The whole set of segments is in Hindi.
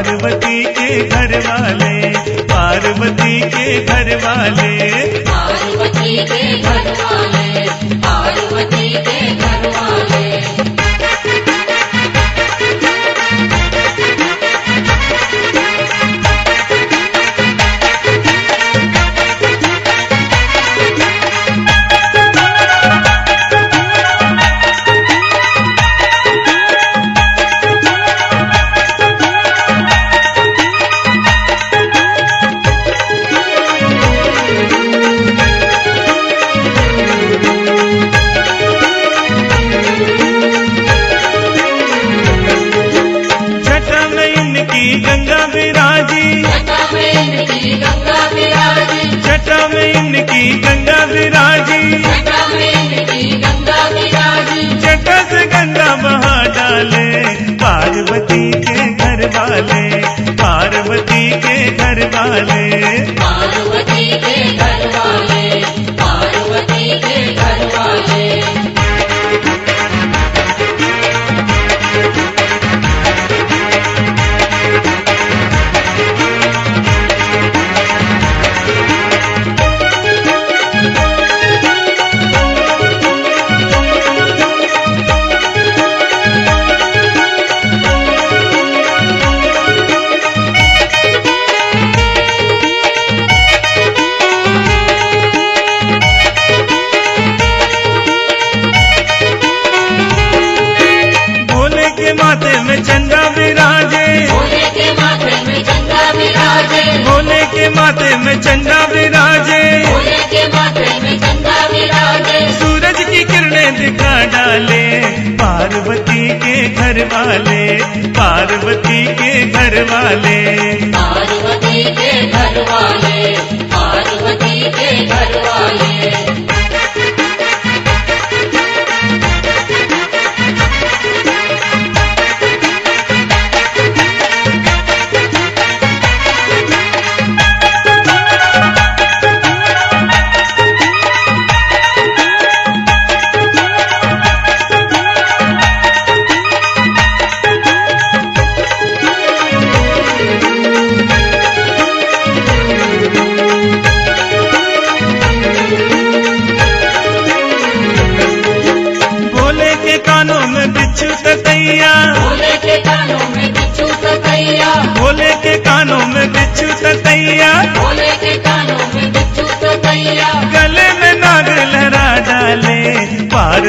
पार्वती के घर वाले पार्वती के घर वाले। पार्वती के घर वाले। इनकी गंगा विराजी। जटा से गंगा बहा डाले पार्वती के घर वाले, पार्वती के घर वाले। पार्वती के माथे में चंदा विराजे। सूरज की किरणें दिखा डाले पार्वती के घर वाले पार्वती के घर वाले।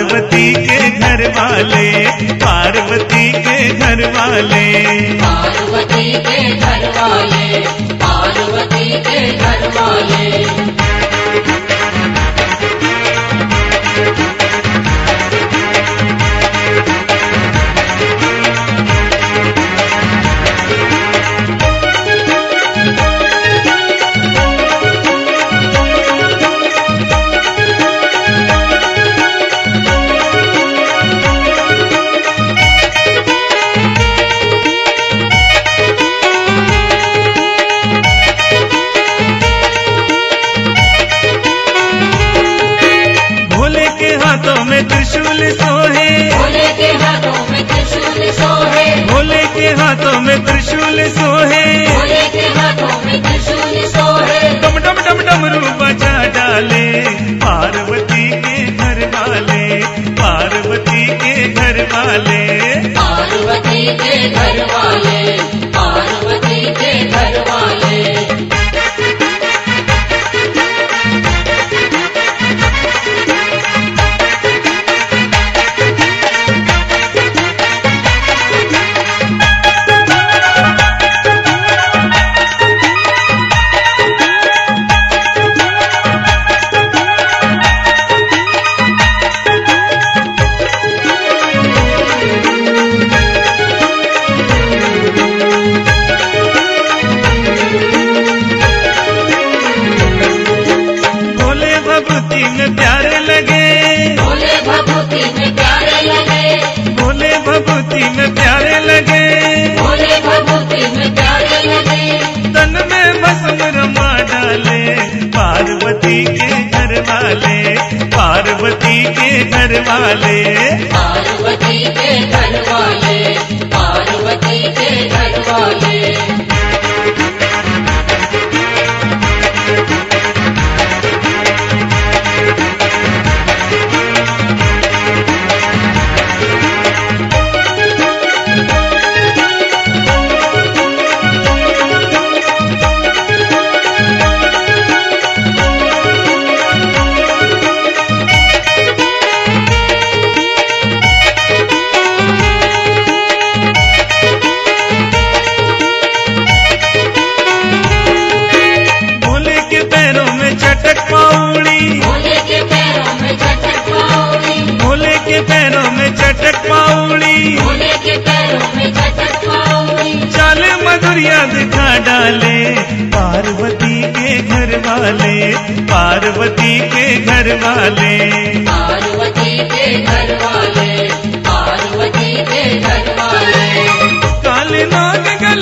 पार्वती के घर वाले, पार्वती के घर वाले। पार्वती के घर वाले, पार्वती के घर वाले। हाथों में त्रिशूल सोहे। डम डम डम डमरू बजा डाले पार्वती के घर वाले, पार्वती के घर वाले। पार्वती के घर वाले, पार्वती पार्वती के घर वाले पार्वती के घर वाले। पार्वती के घर वाले भोले के पैरों में झटझट पौड़ी चाले मधुरिया दिखा डाले पार्वती के घर वाले। पार्वती के घर वाले पार्वती के घर वाले। काले नाग गले